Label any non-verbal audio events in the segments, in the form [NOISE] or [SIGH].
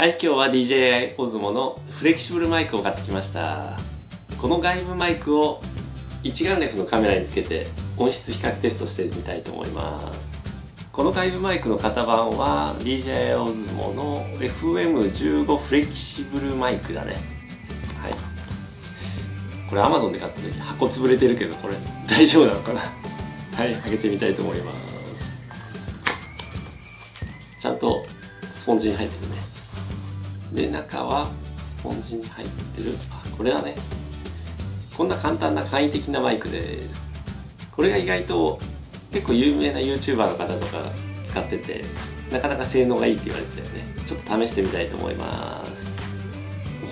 はい今日は DJI オズモのフレキシブルマイクを買ってきました。この外部マイクを一眼レフのカメラにつけて音質比較テストしてみたいと思います。この外部マイクの型番は DJI オズモの FM15 フレキシブルマイクだね。はい。これ Amazon で買った時箱潰れてるけどこれ大丈夫なのかな？はい開けてみたいと思います。ちゃんとスポンジに入ってるね。で中はスポンジに入ってる。あこれだね。こんな簡単な簡易的なマイクです。これが意外と結構有名な YouTuber の方とか使っててなかなか性能がいいって言われてたよね。ちょっと試してみたいと思います。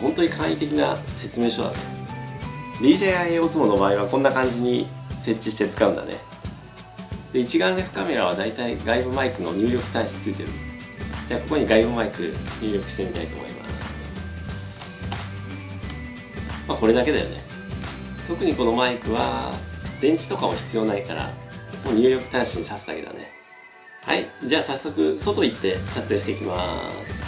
本当に簡易的な説明書だね。DJI オズモの場合はこんな感じに設置して使うんだね。で一眼レフカメラはだいたい外部マイクの入力端子ついてる。じゃあここに外部マイク入力してみたいと思います。まあこれだけだよね。特にこのマイクは電池とかも必要ないからもう入力端子に挿すだけだね。はい。じゃあ早速外行って撮影していきます。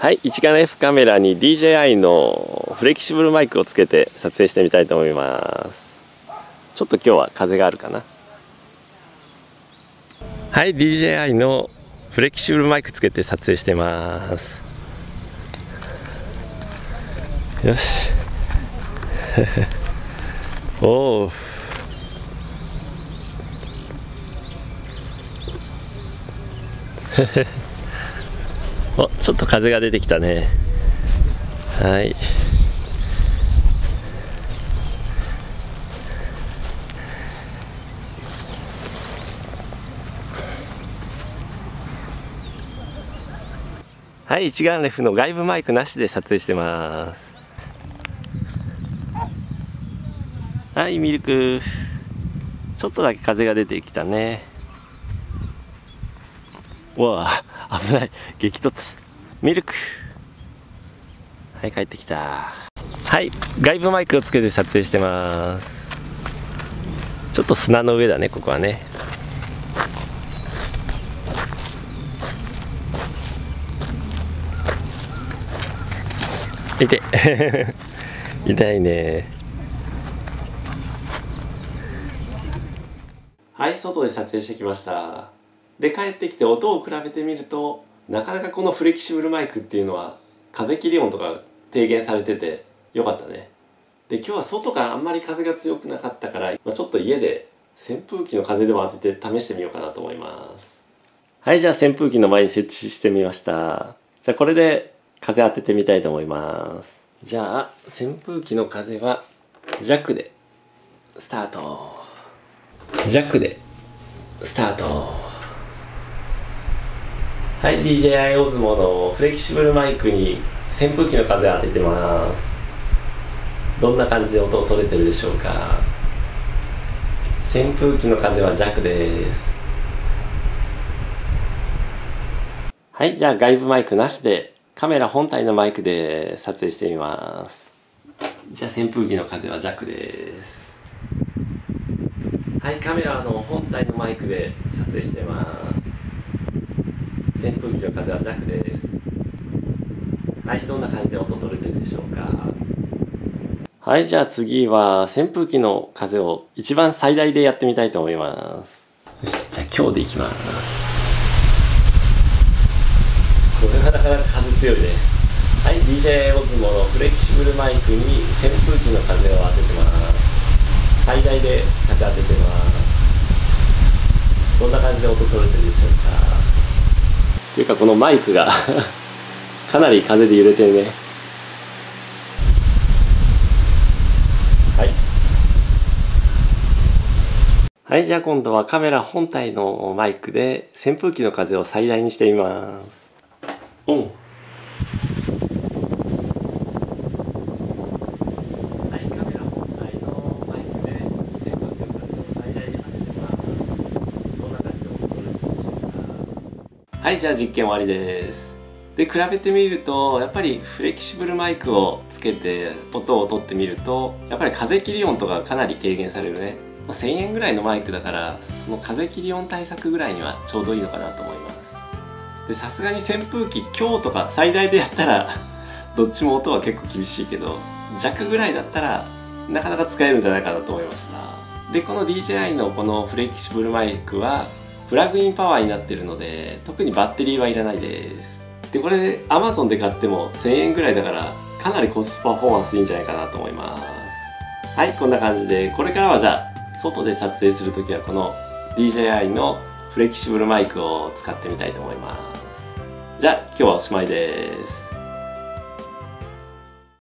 はい。一眼レフカメラに DJI のフレキシブルマイクをつけて撮影してみたいと思います。ちょっと今日は風があるかな。はい。DJI のフレキシブルマイクつけて撮影してます。よし。[LAUGHS] お [LAUGHS] おおちょっと風が出てきたね。はい。はい一眼レフの外部マイクなしで撮影してます。はいミルク。ちょっとだけ風が出てきたね。わあ危ない。激突。ミルク。はい帰ってきた。はい外部マイクをつけて撮影してます。ちょっと砂の上だねここはね。痛い。[LAUGHS] 痛いね。はい外で撮影してきました。で帰ってきて音を比べてみるとなかなかこのフレキシブルマイクっていうのは風切り音とか低減されててよかったね。で今日は外からあんまり風が強くなかったから、まあ、ちょっと家で扇風機の風でも当てて試してみようかなと思います。はいじゃあ扇風機の前に設置してみました。じゃあこれで風当ててみたいと思います。じゃあ扇風機の風は弱でスタート。弱でスタート。はい DJI オズモのフレキシブルマイクに扇風機の風当ててます。どんな感じで音を取れてるでしょうか。扇風機の風は弱です。はいじゃあ外部マイクなしでカメラ本体のマイクで撮影してみます。じゃあ扇風機の風は弱です。はいカメラの本体のマイクで撮影してます。扇風機の風は弱です。はいどんな感じで音取れてるでしょうか。はいじゃあ次は扇風機の風を一番最大でやってみたいと思います。よしじゃあ今日でいきます。これはなかなか風強いね。はい DJ オズモのフレキシブルマイクに扇風機の風を当ててます。最大で風当ててます。どんな感じで音取れてるでしょうか。というかこのマイクが [LAUGHS] かなり風で揺れてるね。はい。はいじゃあ今度はカメラ本体のマイクで扇風機の風を最大にしてみます。オンはいカメラ本体のマイクで扇風機の風を最大に当ててますどんな感じで音取れるでしょうかはいじゃあ実験終わりです。で比べてみるとやっぱりフレキシブルマイクをつけて音を取ってみるとやっぱり風切り音とかかなり軽減されるね、まあ、1000円ぐらいのマイクだからその風切り音対策ぐらいにはちょうどいいのかなと思います。でさすがに扇風機強とか最大でやったら [LAUGHS] どっちも音は結構厳しいけど弱ぐらいだったらなかなか使えるんじゃないかなと思いました。でこの DJI のこのフレキシブルマイクはプラグインパワーになってるので特にバッテリーはいらないです。でこれ Amazon で買っても1000円ぐらいだからかなりコストパフォーマンスいいんじゃないかなと思います。はいこんな感じでこれからはじゃあ外で撮影する時はこの DJI のフレキシブルマイクを使ってみたいと思います。じゃあ今日はおしまいです。